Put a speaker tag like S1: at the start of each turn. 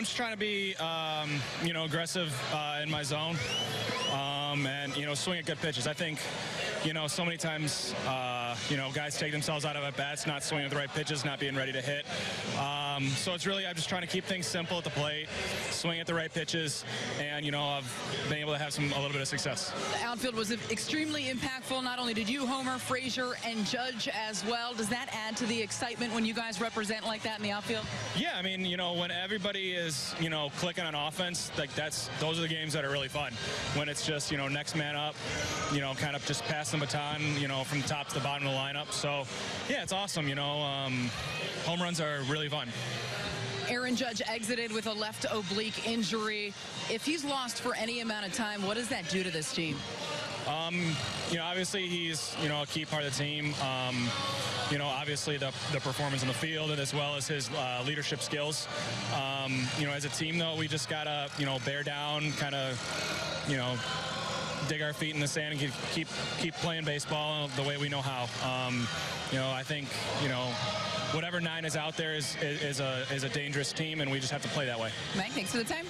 S1: I'm just trying to be, um, you know, aggressive uh, in my zone, um, and you know, swing at good pitches. I think, you know, so many times, uh, you know, guys take themselves out of at bats, not swinging at the right pitches, not being ready to hit. Um, so it's really, I'm just trying to keep things simple at the plate, swing at the right pitches, and you know, I've been able to have some a little bit of success.
S2: The outfield was extremely impactful. Not only did you homer, Frazier, and Judge as well. Does that add to the excitement when you guys represent like that in the outfield?
S1: Yeah, I mean, you know, when everybody is, you know, clicking on offense, like that's those are the games that are really fun. When it's just, you know, next man up, you know, kind of just pass the baton, you know, from top to the bottom of the lineup. So, yeah, it's awesome. You know, um, home runs are really fun.
S2: Aaron Judge exited with a left oblique injury. If he's lost for any amount of time, what does that do to this team?
S1: Um, you know, obviously he's you know a key part of the team. Um, you know, obviously the the performance in the field and as well as his uh, leadership skills. Um, you know, as a team though, we just gotta you know bear down, kind of you know dig our feet in the sand and keep keep playing baseball the way we know how. Um, you know, I think you know whatever nine is out there is, is, is a is a dangerous team, and we just have to play that way.
S2: Mike, thanks for the time.